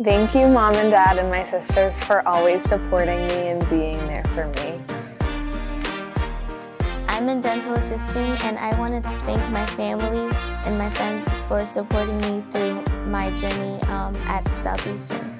Thank you, Mom and Dad and my sisters, for always supporting me and being there for me. I'm in dental assisting and I want to thank my family and my friends for supporting me through my journey um, at Southeastern.